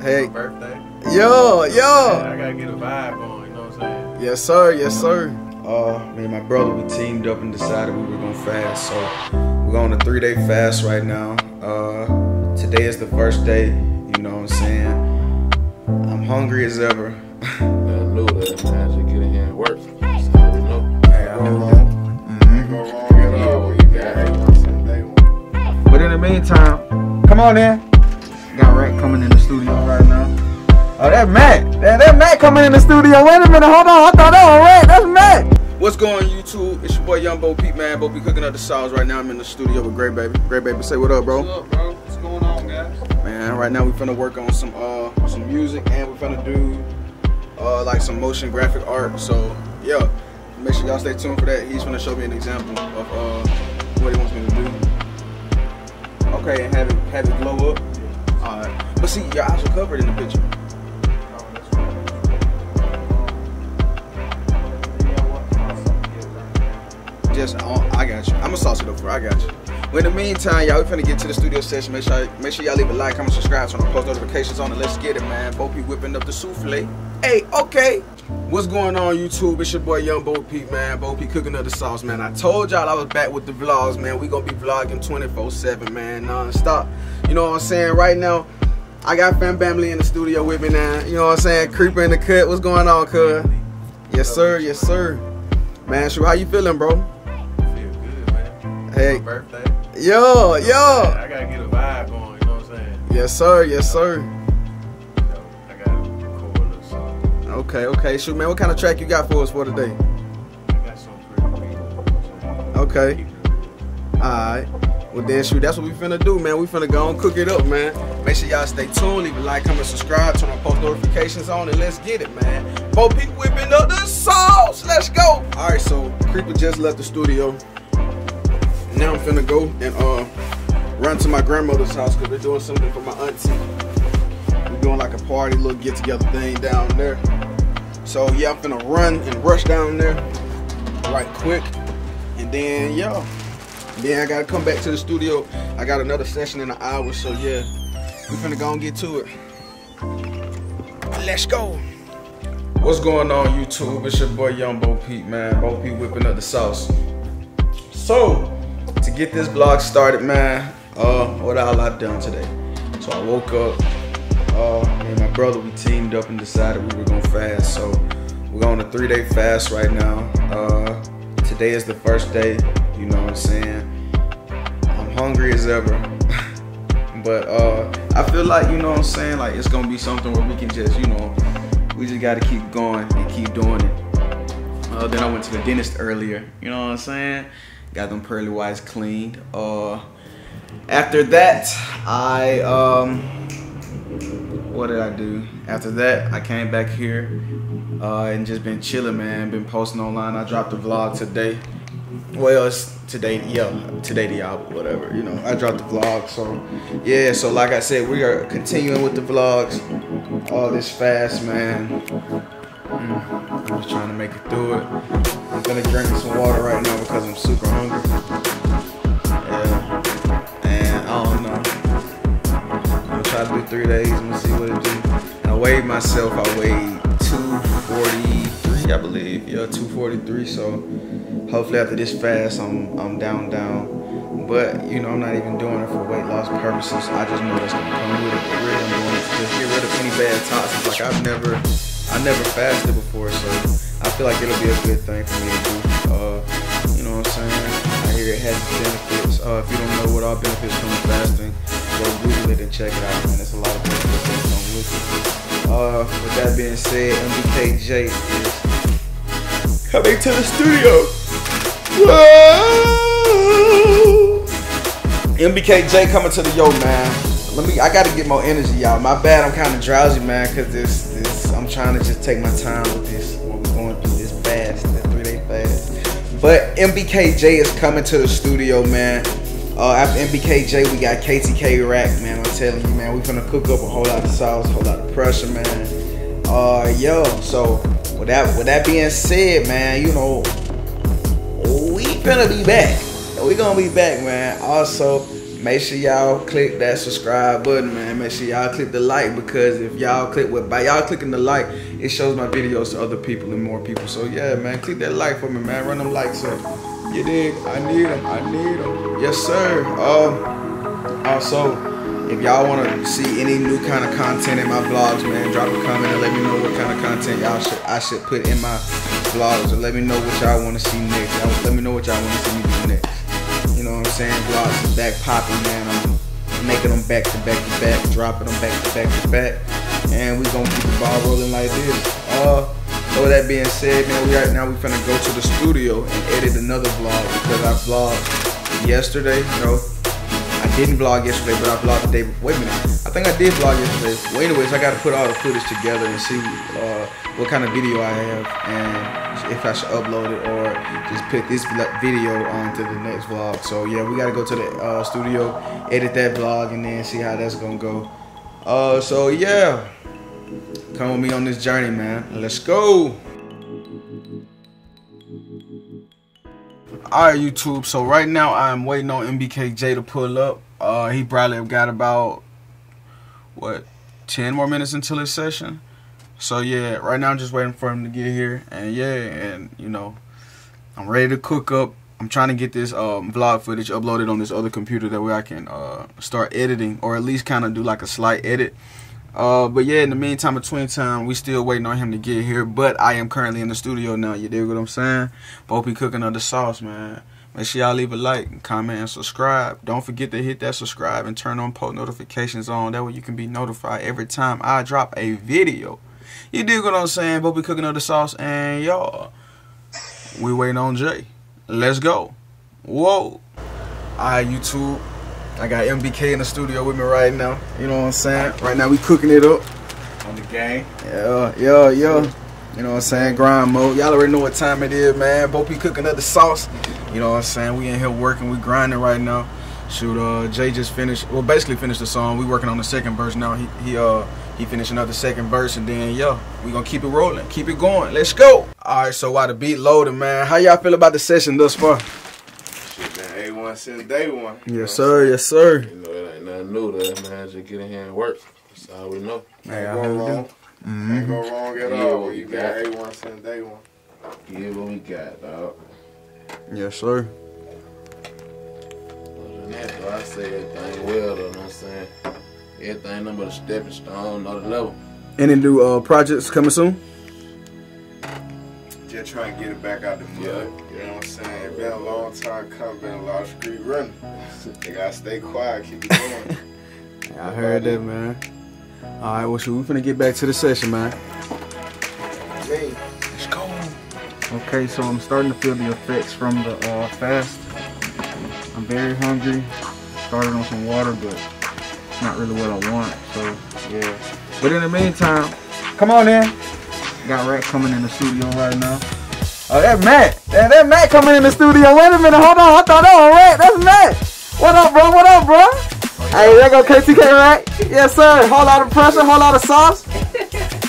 Hey. birthday. Yo, yo. I gotta get a vibe on, you know what I'm saying? Yes, sir. Yes, sir. Uh, me and my brother, we teamed up and decided we were gonna fast. So we're on a three-day fast right now. Uh, today is the first day. You know what I'm saying? I'm hungry as ever. That man, just get in here and work. That's how we know. Hey, I know that. Go wrong at all. You got it since day one. But in the meantime, come on in. Got Rat coming in the studio right now. Oh, that's Matt. That, that Matt coming in the studio. Wait a minute, hold on. I thought that was Rat. That's Matt. What's going on YouTube? It's your boy Young Bopete, man. Bopete cooking up the sauce right now. I'm in the studio with Graybaby. Great Baby, say what up, bro. What's up, bro? What's going on, guys? Man, right now we finna work on some uh some music and we finna do uh like some motion graphic art. So yeah, make sure y'all stay tuned for that. He's finna show me an example of uh what he wants me to do. Okay, and have it have it glow up. Alright. But see, your eyes are covered in the picture. Just I got you. I'ma sauce it for I got you. Well, in the meantime, y'all, we finna get to the studio session. Make sure make sure y'all leave a like, comment, subscribe, turn on post notifications on, and let's get it, man. Bopete whipping up the souffle. Hey, okay. What's going on, YouTube? It's your boy Young Bopete, man. Bopete cooking up the sauce, man. I told y'all I was back with the vlogs, man. We gonna be vlogging 24/7, man, non-stop. You know what I'm saying? Right now, I got fam family in the studio with me now. You know what I'm saying? Creepa in the cut. What's going on, cuz? Yes, sir. Yes, sir. Man, how you feeling, bro? Feel good, man. Hey. My birthday. Yo, yo. I gotta get a vibe on, you know what I'm saying? Yes, sir. Yes, sir. You know, I gotta record a little song. Okay, okay. Shoot, man, what kind of track you got for us for today? I got some pretty beat, you know what I'm saying? Okay. Alright. Well then shoot, that's what we finna do, man. We finna go and cook it up, man. Make sure y'all stay tuned, leave a like, comment, subscribe, turn on post notifications on, and let's get it, man. Four people whipping up the sauce. Let's go. Alright, so Creepa just left the studio. Now I'm finna go and uh run to my grandmother's house because we're doing something for my auntie. We're doing like a party, little get together thing down there. So yeah, I'm finna run and rush down there right quick. And then yeah. Then I gotta come back to the studio. I got another session in an hour, so yeah, we finna go and get to it. Let's go. What's going on, YouTube? It's your boy Young Bopete, man. Bopete whipping up the sauce. So, get this vlog started, man, uh, what all I done today? So I woke up. Uh, me and my brother, we teamed up and decided we were gonna fast. So we're on a three-day fast right now. Uh, today is the first day. You know what I'm saying? I'm hungry as ever. but uh, I feel like, you know what I'm saying? Like it's gonna be something where we can just, you know, we just gotta keep going and keep doing it. Uh, then I went to the dentist earlier. You know what I'm saying? Got them pearly whites cleaned. Uh, after that, I um, what did I do? After that, I came back here uh, and just been chilling, man. Been posting online. I dropped a vlog today. Well, it's today, yeah, today the album, whatever. You know, I dropped the vlog, so yeah. So like I said, we are continuing with the vlogs. All this fast, man. Mm, I'm just trying to make it through it. I'm gonna drink some water right now because I'm super hungry. Yeah, and I don't know. I'm gonna try to do three days. Gonna see what it do. I weighed myself. I weighed 243, I believe. Yeah, 243. So hopefully after this fast, I'm I'm down down. But you know, I'm not even doing it for weight loss purposes. I just know that's gonna come with it. Really, I'm doing it to get rid of any bad toxins. Like I've never, I never fasted before, so I feel like it'll be a good thing for me to do. Uh, you know what I'm saying? I hear it has benefits. Uh, if you don't know what all benefits from fasting, go Google it and check it out, man. There's a lot of benefits that come with it. Uh, with that being said, MBKJ is coming to the studio. Whoa! MBKJ coming to the yo, man. Let me. I gotta get more energy, y'all. My bad. I'm kind of drowsy, man, cause this, this. I'm trying to just take my time with this. Fast, three day fast. But MBKJ is coming to the studio, man. Uh, after MBKJ, we got KTK Rack, man. I'm telling you, man, we finna cook up a whole lot of sauce, a whole lot of pressure, man. Uh, yo. So with that, with that being said, man, you know, we finna be back. We gonna be back, man. Also, make sure y'all click that subscribe button, man. Make sure y'all click the like because if y'all click with by y'all clicking the like, it shows my videos to other people and more people. So yeah, man, click that like for me, man. Run them likes up. You dig? I need them. I need them. Yes, sir. Um. Also, if y'all want to see any new kind of content in my vlogs, man, drop a comment and let me know what kind of content y'all should I should put in my vlogs, and let me know what y'all want to see next. Let me know what y'all want to see me do next. You know what I'm saying? Vlogs is back popping, man. I'm making them back to back to back, dropping them back to back to back, and we're gonna keep the ball rolling like this. Uh, so that being said, man, we right now we finna go to the studio and edit another vlog because I vlogged yesterday. You know, I didn't vlog yesterday, but I vlogged the day. Wait a minute, I think I did vlog yesterday. Well, anyways, I gotta put all the footage together and see uh, what kind of video I have and if I should upload it or just put this video onto the next vlog. So yeah, we gotta go to the uh, studio, edit that vlog, and then see how that's gonna go. Uh, so yeah, come with me on this journey, man. Let's go. All right, YouTube. So right now I'm waiting on MBKJ to pull up. Uh, he probably got about what 10 more minutes until his session. So yeah, right now I'm just waiting for him to get here, and yeah, and you know, I'm ready to cook up. I'm trying to get this um, vlog footage uploaded on this other computer that way I can uh, start editing, or at least kind of do like a slight edit. Uh, but yeah, in the meantime, between time, we still waiting on him to get here. But I am currently in the studio now. You dig what I'm saying? Bopete cooking the sauce, man. Make sure y'all leave a like, comment, and subscribe. Don't forget to hit that subscribe and turn on post notifications on. That way you can be notified every time I drop a video. You dig what I'm saying? Bopete cooking up the sauce, and y'all, we waiting on Jay. Let's go. Whoa. All right, YouTube. I got MBK in the studio with me right now. You know what I'm saying? Right now we cooking it up. On the game. Yeah, yeah, yeah. You know what I'm saying? Grind mode. Y'all already know what time it is, man. Bopete cooking up the sauce. You know what I'm saying? We in here working. We grinding right now. Shoot, uh, Jay just finished. Well, basically finished the song. We working on the second verse now. He he uh he finished another second verse, and then yo, we gonna keep it rolling, keep it going. Let's go. All right. So while the beat loading, man, how y'all feel about the session thus far? Shit, man. A1 since day one. Yes, sir. Yes, sir. You know, it ain't nothing new to us, man. Just get in here and work. That's all we know. Hey, Ain't I go heard wrong. you. Ain't go wrong at Yeah, all. what You you got got. A1 since day one. Get what we got, dog. Yes, sir. Other than that, though, I say everything well, though, know what I'm saying? Everything number the stepping stone, another level. Any new uh, projects coming soon? Just trying to get it back out the mud. You know what I'm saying? It's been a long time coming, been a lot of street running. They gotta stay quiet, keep it going. I heard that, man. All right, well, shoot, we finna get back to the session, man. Me. Let's go. Okay, so I'm starting to feel the effects from the uh, fast. I'm very hungry. Started on some water, but not really what I want. So yeah. But in the meantime, come on in. Got Rat coming in the studio right now. Oh, that Matt. Yeah, that Matt coming in the studio. Wait a minute, hold on. I thought that was Rat. That's Matt. What up, bro? What up, bro? Hey, there go KTK, right? Yes, sir. Whole lot of pressure, whole lot of sauce.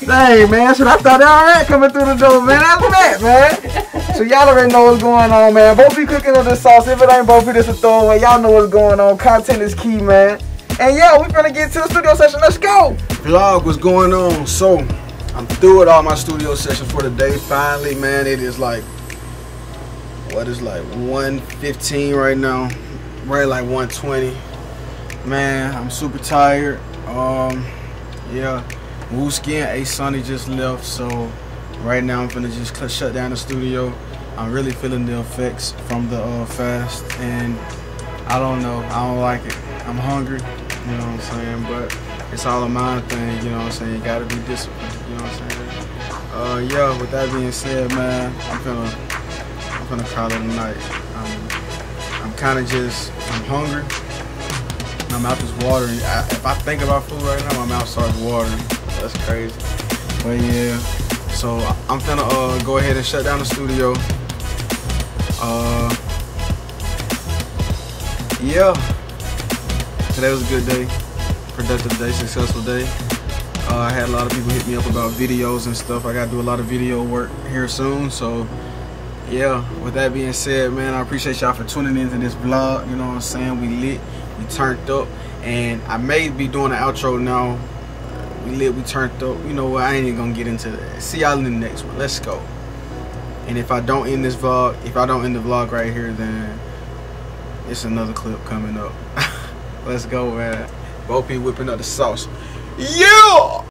Dang, man. Should I thought that Rat coming through the door, man? That's Matt, man. So y'all already know what's going on, man. Bopete cooking up the sauce. If it ain't both be this a throwaway, y'all know what's going on. Content is key, man. And yeah, we finna get to the studio session. Let's go. Vlog, what's going on? So, I'm through with all my studio sessions for the day. Finally, man, it is like, what is like 115 right now? Right like 120. Man, I'm super tired. Um, yeah. Wooski and A Sunny just left, so right now I'm finna just shut down the studio. I'm really feeling the effects from the uh, fast, and I don't know. I don't like it. I'm hungry, you know what I'm saying? But it's all a mind thing, you know what I'm saying? You gotta be disciplined, you know what I'm saying? Uh, yeah, with that being said, man, I'm finna, I'm finna call it a night. I'm, I'm kind of just, I'm hungry. My mouth is watering. I, if I think about food right now, my mouth starts watering. That's crazy. But yeah, so I'm finna uh, go ahead and shut down the studio. Uh, yeah. Today was a good day, productive day, successful day. Uh, I had a lot of people hit me up about videos and stuff. I gotta do a lot of video work here soon, so yeah. With that being said, man, I appreciate y'all for tuning into this vlog. You know what I'm saying? We lit, We turned up, and I may be doing an outro now. We lit, we turned up. You know what? I ain't even gonna get into that. See y'all in the next one. Let's go. And if I don't end this vlog, if I don't end the vlog right here, then it's another clip coming up. Let's go, man. Bopete whipping up the sauce. Yeah!